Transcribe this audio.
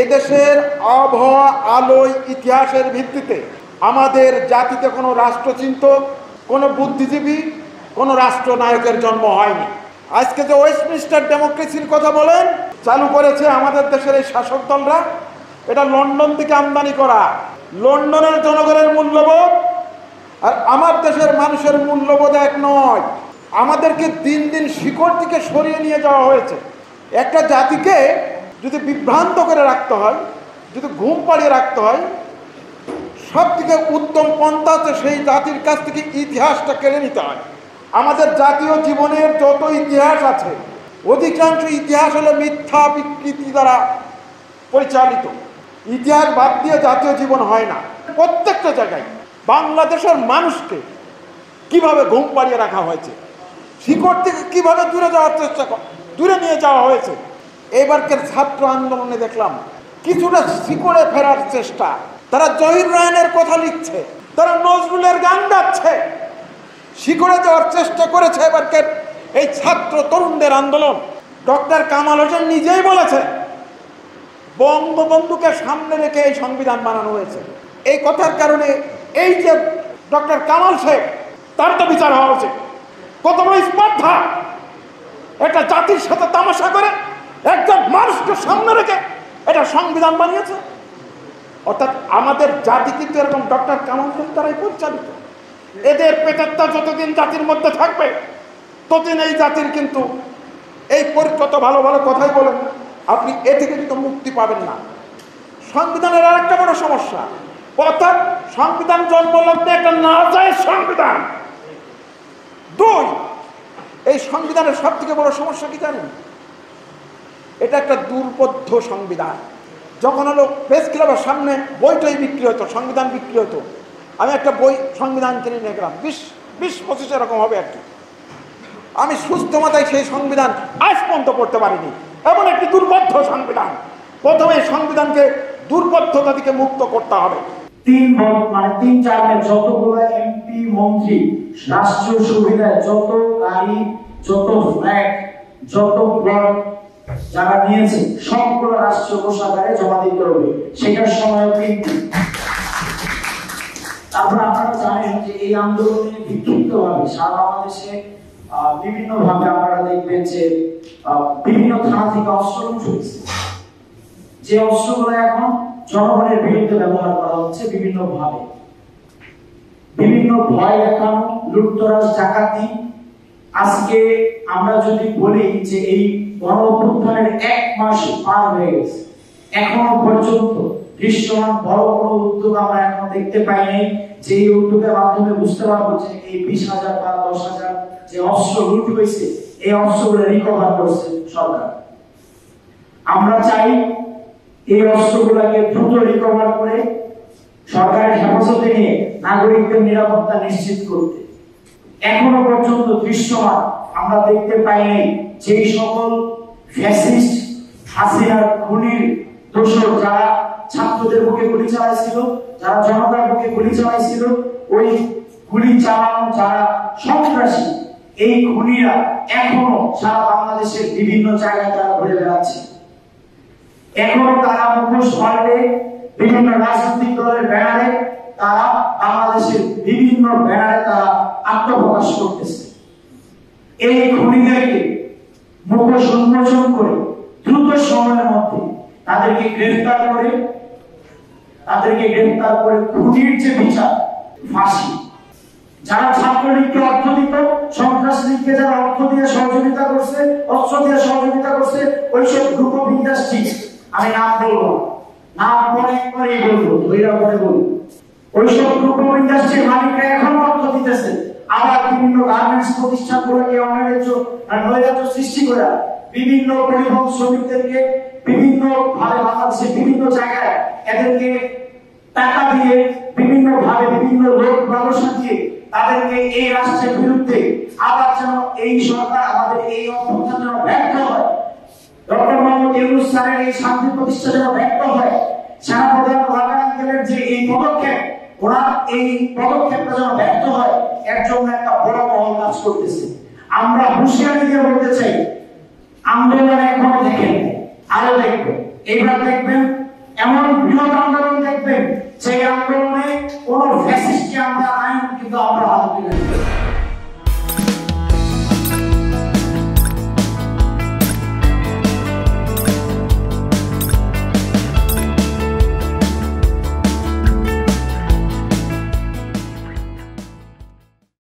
এদেশের আবহাওয়া, আলোয়, ইতিহাসের ভিত্তিতে আমাদের জাতিতে কোনো রাষ্ট্রচিন্তক কোনো বুদ্ধিজীবী, কোনো রাষ্ট্রনায়কের জন্ম হয়নি। আজকে যে ওয়েস্টমিনিস্টার ডেমোক্রেসির কথা বলেন, চালু করেছে আমাদের দেশের এই শাসক দলরা, এটা লন্ডন থেকে আমদানি করা। লন্ডনের জনগণের মূল্যবোধ আর আমার দেশের মানুষের মূল্যবোধ এক নয়। আমাদেরকে দিন দিন শিকড় থেকে সরিয়ে নিয়ে যাওয়া হয়েছে। একটা জাতিকে যদি বিভ্রান্ত করে রাখতে হয়, যদি ঘুম পাড়িয়ে রাখতে হয় সব থেকে উত্তম পন্থা হচ্ছে সেই জাতির কাছ থেকে ইতিহাসটা কেড়ে নিতে হয়। আমাদের জাতীয় জীবনের যত ইতিহাস আছে, অধিকাংশ ইতিহাস হলো মিথ্যা বিকৃতি দ্বারা পরিচালিত। ইতিহাস বাদ দিয়ে জাতীয় জীবন হয় না। প্রত্যেকটা জায়গায় বাংলাদেশের মানুষকে কীভাবে ঘুম পাড়িয়ে রাখা হয়েছে, শিকড় থেকে কীভাবে দূরে যাওয়ার চেষ্টা দূরে নিয়ে যাওয়া হয়েছে এবারকের ছাত্র আন্দোলনে দেখলাম কিছুটা শিকড়ে ফেরার চেষ্টা। তারা জহির রায়নের কথা লিখছে, তারা নজরুলের গান গাচ্ছে। শিকড়ে যাওয়ার চেষ্টা করেছে এবারকের এই ছাত্র তরুণদের আন্দোলন। ডক্টর কামাল হোসেন নিজেই বলেছে, বঙ্গবন্ধুকে সামনে রেখে এই সংবিধান বানানো হয়েছে। এই কথার কারণে এই যে ডক্টর কামাল সাহেব, তার তো বিচার হওয়া উচিত। কত বড় স্পর্ধা! একটা জাতির সাথে তামাশা করে একজন মানুষকে সামনে রেখে এটা সংবিধান বানিয়েছে। অর্থাৎ আমাদের জাতি কিন্তু এরকম ডক্টর কামাল দ্বারাই পরিচালিত। এদের পেটেরটা যতদিন জাতির মধ্যে থাকবে, ততদিন এই জাতির কিন্তু এই পরিকত ভালো ভালো কথাই বলেন, আপনি এ থেকে কিন্তু মুক্তি পাবেন না। সংবিধানের আর একটা বড় সমস্যা, অর্থাৎ সংবিধান জন্মলগ্নে একটা না যায় সংবিধান। দুই, এই সংবিধানের সব থেকে বড় সমস্যা কি জানেন? এটা একটা দুর্বোধ্য সংবিধান। যখন হলো প্রেস ক্লাবের সামনে বইটাই বিক্রি হতো, সংবিধান বিক্রি হতো। আমি একটা বই সংবিধান কিনে নিয়ে গেলাম, বিশ বিশ পঁচিশ এরকম হবে আর কি। আমি সুস্থ মাথায় সেই সংবিধান আজ পর্যন্ত পড়তে পারিনি। এমন একটি দুর্বোধ্য সংবিধান। প্রথমে সংবিধানকে দুর্বোধ্যতা থেকে মুক্ত করতে হবে। তিন মানে তিন যতগুলো এমপি, মন্ত্রী, রাষ্ট্রীয় সুবিধায় যত গাড়ি, যত ফ্ল্যাট, যত প্লট যারা নিয়েছে, সবগুলো রাষ্ট্রীয় কোষাগারে জমা দিতে হবে। সেটার সময় কিন্তু তারপর আপনারা জানেন যে এই আন্দোলনে বিক্ষিপ্ত ভাবে সারা বাংলাদেশে বিভিন্ন ভাবে আপনারা দেখবেন যে বিভিন্ন থানা থেকে অস্ত্র উঠেছে যে অস্ত্রগুলো এখন জনগণের বিরুদ্ধে ব্যবহার করা হচ্ছে বিভিন্ন ভাবে। বিভিন্ন ভয় দেখানো, লুটতরাজ, ডাকাতি। আজকে আমরা যদি বলি যে এই গণ অভ্যুত্থানের এক মাস পার হয়ে গেছে। এখনও পর্যন্ত দৃশ্যমান বড় কোনো উদ্যোগ আমরা এখনও দেখতে পাইনি যে এই উদ্যোগের মাধ্যমে বুঝতে পারব যে এই বিশ হাজার বা দশ হাজার যে অস্ত্র লুট হয়েছে, এই অস্ত্রগুলো রিকভার করছে সরকার। আমরা চাই এই অস্ত্রগুলোকে দ্রুত রিকভার করে সরকারের হেফাজতে নিয়ে নাগরিকদের নিরাপত্তা নিশ্চিত করতে। এখনও পর্যন্ত দৃশ্যমান। আমরা দেখতে পাইনি যে সকল ফ্যাসিস্ট হাসিনার খুনির দোষর, যারা ছাত্রদের গুলি চালাইছিল, যারা জনতার গুলি চালাইছিল, ওই গুলি চালানো যারা সন্ত্রাসী, এই খুনিরা এখনও সারা বাংলাদেশের বিভিন্ন জায়গায় তারা ঘুরে বেড়াচ্ছে। এখনও তারা মুখোশ পাল্টে বিভিন্ন রাজনৈতিক দলের ব্যানারে তারা বাংলাদেশের বিভিন্ন ব্যানারে তারা আত্মপ্রকাশ করতেছে। এই খুনিদেরকে মুখোশ উন্মোচন করে দ্রুত সময়ের মধ্যে তাদেরকে গ্রেফতার করে, তাদেরকে গ্রেফতার করে খুনির যে বিচার, ফাঁসি। যারা ছাত্রলীগকে অর্থ দিত, সন্ত্রাসলীগকে যারা অর্থ দিয়ে সহযোগিতা করছে, অস্ত্র দিয়ে সহযোগিতা করছে, ওইসব গ্রুপ অফ ইন্ডাস্ট্রিজ আমি নাম বলব না। মনে করেই বলব ধৈরা করে বলব। ওইসব গ্রুপ অফ ইন্ডাস্ট্রির মালিকরা এখনও অর্থ দিতেছে। আবার বিভিন্ন গার্মেন্টস প্রতিষ্ঠানগুলোকে অনৈরাজ্য নৈরাজ্য সৃষ্টি করে বিভিন্ন পরিবহন শ্রমিকদেরকে বিভিন্ন ভাবে বাংলাদেশের বিভিন্ন জায়গায় এদেরকে টাকা দিয়ে বিভিন্ন ভাবে বিভিন্ন লোক ব্যবসা দিয়ে তাদেরকে এই রাষ্ট্রের বিরুদ্ধে আবার যেন এই সরকার আমাদের এই অভ্যুত্থান যেন ব্যর্থ হয়। ডক্টর মোহাম্মদ ইউনুস স্যারের এই শান্তি প্রতিষ্ঠা যেন ব্যর্থ হয়, সেনাপ্রধান ওয়াকার যে এই পদক্ষেপ, ওনার এই পদক্ষেপটা যেন ব্যর্থ হয়। এর জন্য একটা বড় মহল কাজ করতেছে। আমরা হুঁশিয়ারি দিয়ে বলতে চাই আন্দোলন এখনও দেখেন। আরও দেখবেন এইবার দেখবেন, এমন বৃহৎ আন্দোলন দেখবেন